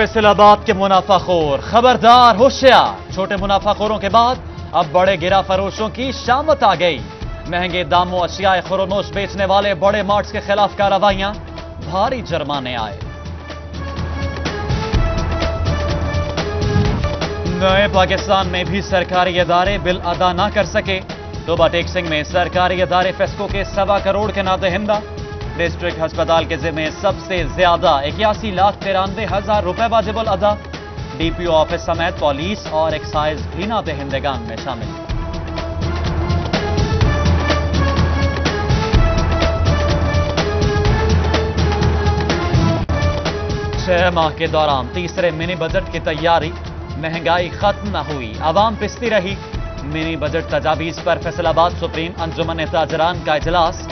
فیصل آباد کے منافع خور، خبردار، ہوشیار۔ چھوٹے منافع خوروں کے بعد اب بڑے گرا فروشوں کی شامت آ گئی۔ مہنگے داموں، اشیاء خورونوش بیچنے والے بڑے مارٹس کے خلاف کارروائیاں بھاری جرمانے آئے۔ نئے پاکستان میں بھی سرکاری ادارے بل ادا نہ کر سکے۔ ٹوبا ٹیکسنگ میں سرکاری ادارے فیسکو کے سوا کروڑ کے ناطے ہندہ ڈسٹرکٹ ہسپتال کے ذمہ سب سے زیادہ اکیاسی لاکھ ترانوے ہزار روپے واجب الادا۔ ڈی پی او آفس سمیت پولیس اور ایکسائز بنا دہندگان میں شامل۔ چھ ماہ کے دوران تیسرے منی بجٹ کی تیاری، مہنگائی ختم نہ ہوئی، عوام پستی رہی۔ منی بجٹ تجاویز پر فیصل آباد سپریم انجمن تاجران کا اجلاس۔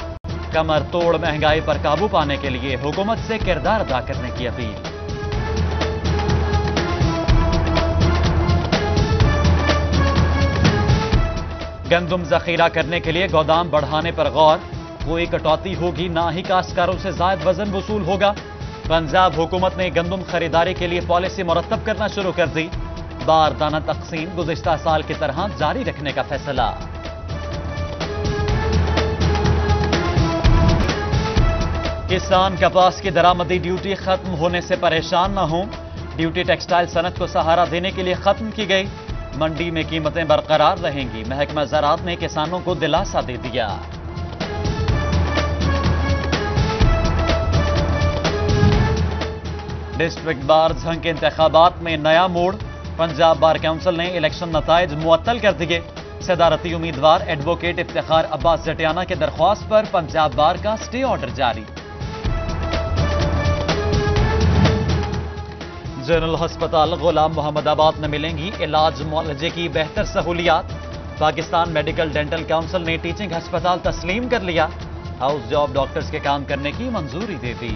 کمر توڑ مہنگائی پر قابو پانے کے لیے حکومت سے کردار ادا کرنے کی اپیل۔ گندم ذخیرہ کرنے کے لیے گودام بڑھانے پر غور کوئی کٹوتی ہوگی، نہ ہی کاشتکاروں سے زائد وزن وصول ہوگا۔ پنجاب حکومت نے گندم خریداری کے لیے پالیسی مرتب کرنا شروع کر دی۔ بار دانہ تقسیم گزشتہ سال کی طرح جاری رکھنے کا فیصلہ۔ کسان کپاس کی درامدی ڈیوٹی ختم ہونے سے پریشان نہ ہوں۔ ڈیوٹی ٹیکسٹائل صنعت کو سہارا دینے کے لیے ختم کی گئی۔ منڈی میں قیمتیں برقرار رہیں گی۔ محکمہ زراعت نے کسانوں کو دلاسا دے دیا۔ ڈسٹرکٹ بار جھنگ کے انتخابات میں نیا موڑ۔ پنجاب بار کاؤنسل نے الیکشن نتائج معطل کر دیے۔ صدارتی امیدوار ایڈوکیٹ افتخار عباس جٹیانہ کے درخواست پر پنجاب بار کا سٹے آرڈر جاری۔ جنرل ہسپتال غلام محمد آباد میں ملیں گی۔ علاج معالجے کی بہتر سہولیات۔ پاکستان میڈیکل ڈینٹل کاؤنسل نے ٹیچنگ ہسپتال تسلیم کر لیا۔ ہاؤس جاب ڈاکٹرز کے کام کرنے کی منظوری دے دی۔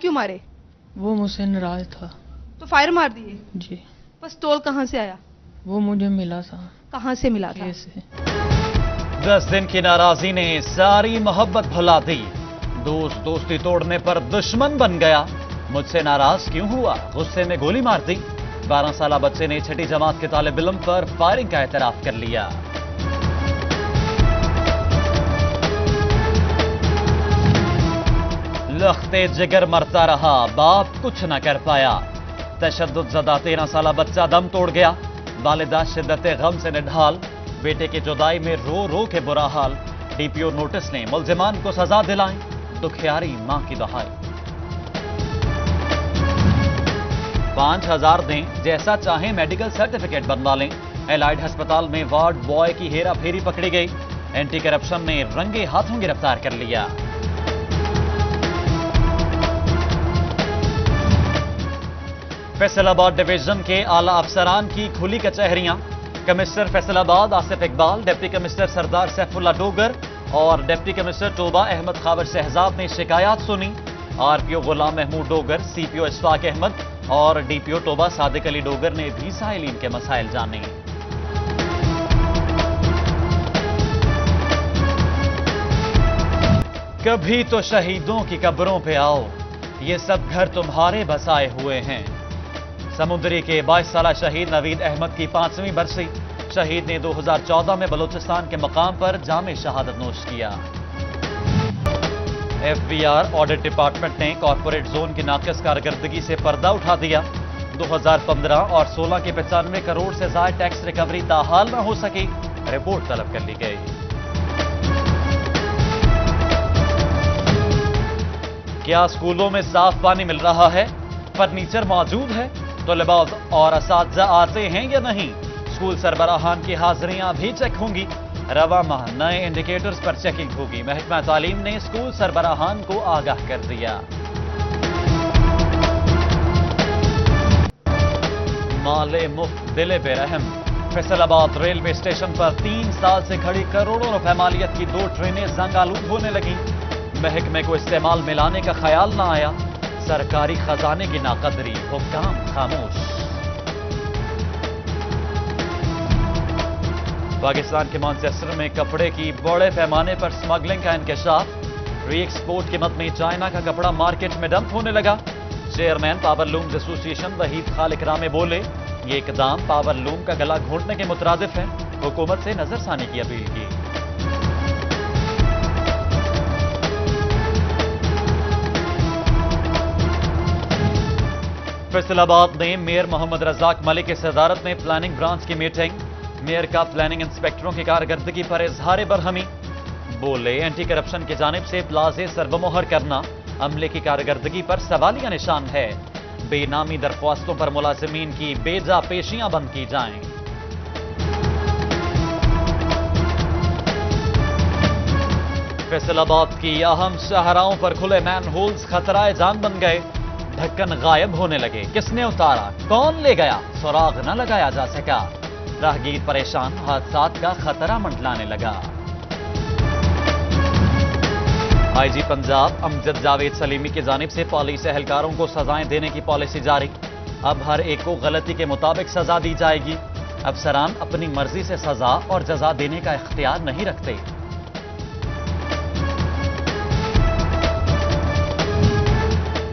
کیوں مارے؟ وہ مجھ سے ناراض تھا۔ تو فائر مار دیے؟ جی۔ پستول کہاں سے آیا؟ وہ مجھے ملا تھا۔ کہاں سے ملا تھا؟ دس دن کی ناراضی نے ساری محبت بھلا دی۔ دوست دوستی توڑنے پر دشمن بن گیا۔ مجھ سے ناراض کیوں ہوا؟ غصے میں گولی مار دی۔ بارہ سالہ بچے نے چھٹی جماعت کے طالب علم پر فائرنگ کا اعتراف کر لیا۔ لخت جگر مرتا رہا۔ باپ کچھ نہ کر پایا۔ تشدد زدہ تیرہ سالہ بچہ دم توڑ گیا۔ والدہ شدت غم سے نڈھال۔ بیٹے کی جدائی میں رو رو کے برا حال۔ ڈی پی او نوٹس نے ملزمان کو سزا دلائیں۔ دکھیاری ماں کی دہائی۔ پانچ ہزار دیں، جیسا چاہیں میڈیکل سرٹیفکیٹ بنوا لیں۔ ایلائڈ ہسپتال میں وارڈ بوائے کی ہیرا پھیری پکڑی گئی۔ اینٹی کرپشن نے رنگے ہاتھوں گرفتار کر لیا۔ فیصل آباد ڈویژن کے آلہ افسران کی کھلی کچہریاں۔ Commissioner Faisalabad, Asif Iqbal, deputy commissioner Sardar Saif Ullah Dogar اور ڈپٹی کمشنر ٹوبہ احمد خاور شہزاد نے شکایات سنی۔ آر پی او Ghulam Mahmood Dogar, C P O Ashfaq Ahmad اور D P O Toba Sadiq Ali Dogar نے بھی سائلین کے مسائل جانے۔ کبھی تو شہیدوں کی قبروں پہ آؤ، یہ سب گھر تمہارے بسائے ہوئے ہیں۔ سمندری کے بائیس سالہ شہید نوید احمد کی پانچویں برسی شہید نے دو ہزار چودہ میں بلوچستان کے مقام پر جامع شہادت نوش کیا۔ F B R audit department نے کارپوریٹ زون کی ناقص کارکردگی سے پردہ اٹھا دیا۔ دو ہزار پندرہ اور سولہ کے پچانوے کروڑ سے زائد ٹیکس ریکوری تاحال نہ ہو سکی، رپورٹ طلب کر لی گئی۔ کیا اسکولوں میں صاف پانی مل رہا ہے؟ فرنیچر موجود ہے؟ طلباء اور اساتذہ آتے ہیں یا نہیں؟ اسکول سربراہان کی حاضریاں بھی چیک ہوں گی۔ رواں ماہ نئے انڈیکیٹرز پر چیکنگ ہوگی۔ محکمہ تعلیم نے اسکول سربراہان کو آگاہ کر دیا۔ مال مفت دلے بے رحم۔ فیصل آباد ریلوے اسٹیشن پر تین سال سے کھڑی کروڑوں روپے مالیت کی دو ٹرینیں زنگ آلود ہونے لگیں۔ محکمے کو استعمال میں لانے کا خیال نہ آیا۔ سرکاری خزانے کی ناقدری، حکام خاموش۔ پاکستان کے مانچسٹر میں کپڑے کی بڑے پیمانے پر سمگلنگ کا انکشاف۔ ری ایکسپورٹ کے مت میں چائنا کا کپڑا مارکیٹ میں ڈمپ ہونے لگا۔ Chairman power looms association Waheed Khaliq Ramay بولے، یہ اقدام پاور لوم کا گلا گھونٹنے کے مترادف ہے حکومت سے نظر ثانی کی اپیل کی۔ فیصل آباد میں میئر محمد رزاق ملک کی صدارت میں پلاننگ برانچ کی میٹنگ۔ میئر کا پلاننگ انسپیکٹروں کی کارکردگی پر اظہار برہمی۔ بولے اینٹی کرپشن کی جانب سے پلازے سربمہر کرنا عملے کی کارکردگی پر سوالیہ نشان ہے۔ بے نامی درخواستوں پر ملازمین کی بے جا پیشیاں بند کی جائیں۔ فیصل آباد کی اہم شہراؤں پر کھلے مین ہولز خطرائے جان بن گئے۔ ڈھکن غائب ہونے لگے۔ کس نے اتارا؟ کون لے گیا؟ سراغ نہ لگایا جا سکا۔ راہگیر پریشان حادثات کا خطرہ منڈلانے لگا۔ آئی جی پنجاب، امجد جاوید سلیمی کی جانب سے پالیس اہلکاروں کو سزائیں دینے کی پالیسی جاری۔ اب ہر ایک کو غلطی کے مطابق سزا دی جائے گی۔ افسران اپنی مرضی سے سزا اور جزا دینے کا اختیار نہیں رکھتے۔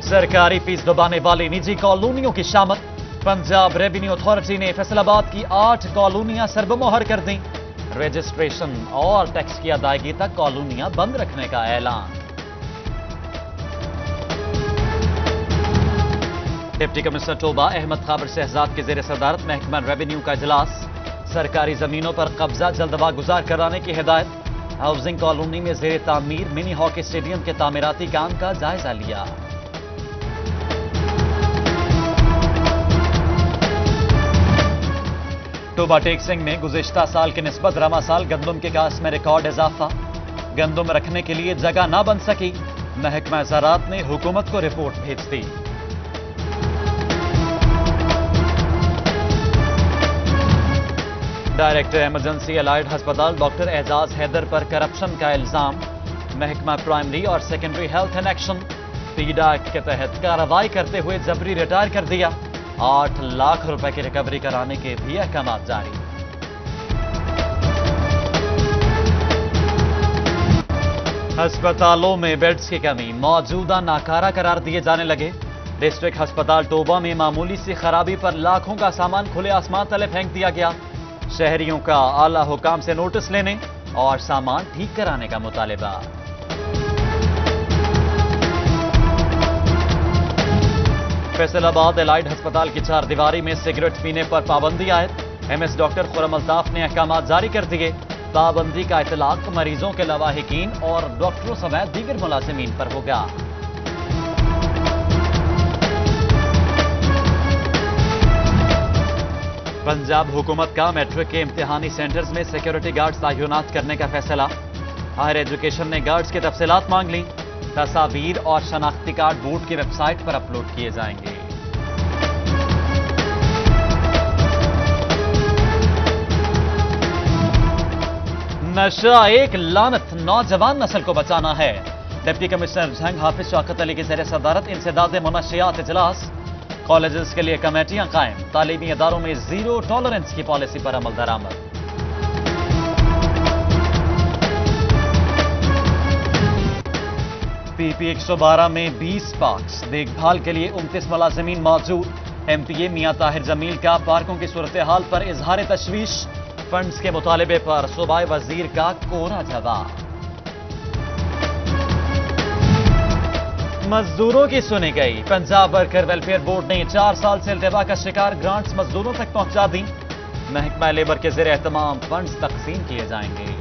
سرکاری فیس دبانے والی نجی کالونیوں کی شامت۔ پنجاب ریونیو اتھارٹی نے فیصل آباد کی آٹھ کالونیاں سرب مہر کر دیں۔ رجسٹریشن اور ٹیکس کی ادائیگی تک کالونیاں بند رکھنے کا اعلان۔ ڈپٹی کمشنر ٹوبہ احمد خابر شہزاد کے زیر صدارت محکمہ ریبینیو کا اجلاس۔ سرکاری زمینوں پر قبضہ جلدبا گزار کرانے کی ہدایت۔ ہاؤسنگ کالونی میں زیر تعمیر منی ہاکی اسٹیڈیم کے تعمیراتی کام کا جائزہ لیا۔ ٹوبا ٹیک سنگھ میں گزشتہ سال کے نسبت رما سال گندم کے کاس میں ریکارڈ اضافہ۔ گندم رکھنے کے لیے جگہ نہ بن سکی۔ محکمہ زراعت نے حکومت کو رپورٹ بھیج دی۔ ڈائریکٹر ایمرجنسی الائڈ ہسپتال ڈاکٹر اعزاز حیدر پر کرپشن کا الزام۔ محکمہ پرائمری اور secondary health and action. PEDA act کے تحت کارروائی کرتے ہوئے جبری ریٹائر کر دیا۔ آٹھ لاکھ روپے کی ریکوری کرانے کے بھی احکامات جاری۔ ہسپتالوں میں بیڈز کی کمی، موجودہ ناکارہ قرار دیے جانے لگے۔ ڈسٹرکٹ ہسپتال ٹوبا میں معمولی سی خرابی پر لاکھوں کا سامان کھلے آسمان تلے پھینک دیا گیا۔ شہریوں کا اعلی حکام سے نوٹس لینے اور سامان ٹھیک کرانے کا مطالبہ۔ فیصل آباد الائیڈ ہسپتال کی چار دیواری میں سگریٹ پینے پر پابندی آئے M S doctor Khurram Altaf نے احکامات جاری کر دیے۔ پابندی کا اطلاق مریضوں کے لواحقین اور ڈاکٹروں سمیت دیگر ملازمین پر ہو گیا پنجاب حکومت کا میٹرک کے امتحانی سینٹرز میں سیکیورٹی گارڈز تعینات کرنے کا فیصلہ۔ ہائر ایجوکیشن نے گارڈز کی تفصیلات مانگ لیں۔ تصاویر اور شناختی کارڈ بورڈ کی ویب سائٹ پر اپلوڈ کیے جائیں گے۔ نشہ ایک لانت نوجوان نسل کو بچانا ہے۔ ڈپٹی کمشنر جھنگ حافظ شاکت علی کی زیر صدارت انسداد منشیات اجلاس۔ کالجز کے لیے کمیٹیاں قائم۔ تعلیمی اداروں میں زیرو ٹالرنس کی پالیسی پر عمل درآمد۔ ایک سو بارہ میں بیس پارکس دیکھ بھال کے لیے انتیس ملازمین موجود۔ ایم پی اے میاں طاہر جمیل کا پارکوں کی صورتحال پر اظہار تشویش۔ فنڈز کے مطالبے پر صوبائی وزیر کا کورا جواب۔ مزدوروں کی سنی گئی۔ پنجاب ورکر ویلفیئر بورڈ نے چار سال سے التبا کا شکار گرانٹس مزدوروں تک پہنچا دی۔ محکمہ لیبر کے زیر اہتمام فنڈز تقسیم کیے جائیں گے۔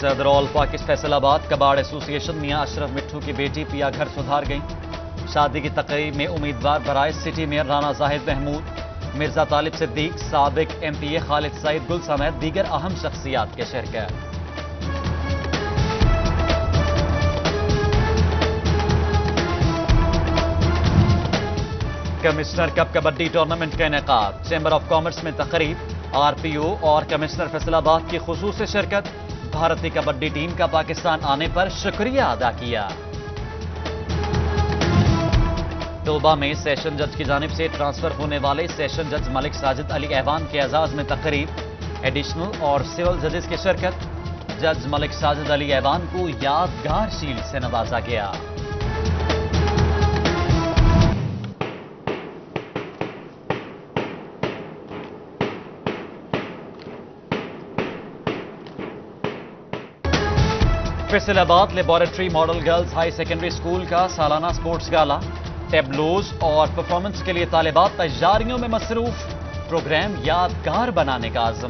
صدر آل پاکس فیصل آباد، کباڑ ایسوسییشن میاں اشرف مٹھو کی بیٹی پیا گھر سدھار گئیں۔ شادی کی تقریب میں امیدوار برائے سٹی میئر رانا زاہد محمود، مرزا طالب صدیق، سابق ایم پی اے خالد سعید گل سمیت دیگر اہم شخصیات کے شرکت کمشنر کپ کبڈی ٹورنامنٹ کا انعقاد۔ چیمبر آف کامرس میں تقریب، آر پی او اور کمشنر فیصل آباد کی خصوصی شرکت۔ بھارتی کبڈی ٹیم کا پاکستان آنے پر شکریہ ادا کیا۔ توبہ میں سیشن جج کی جانب سے ٹرانسفر ہونے والے سیشن جج ملک ساجد علی احوان کے اعزاز میں تقریب۔ ایڈیشنل اور سول ججز کی شرکت۔ جج ملک ساجد علی ایوان کو یادگار شیل سے نوازا گیا۔ Faisalabad laboratory model girls high secondary school کا سالانہ سپورٹس گالا۔ ٹیبلوز اور پرفارمنس کے لیے طالبات تجاریوں میں مصروف۔ پروگرام یادگار بنانے کا عزم۔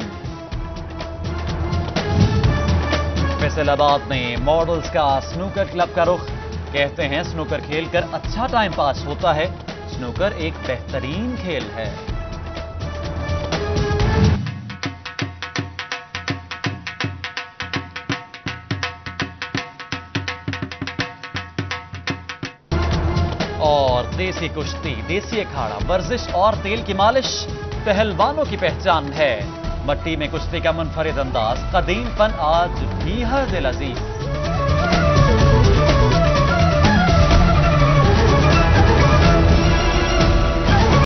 فیصل آباد میں موڈلز کا سنوکر کلب کا رخ۔ کہتے ہیں سنوکر کھیل کر اچھا ٹائم پاس ہوتا ہے۔ سنوکر ایک بہترین کھیل ہے۔ دیسی کشتی، دیسی اکھاڑا، ورزش اور تیل کی مالش پہلوانوں کی پہچان ہے۔ مٹی میں کشتی کا منفرد انداز قدیم پن آج بھی ہر دل عزیز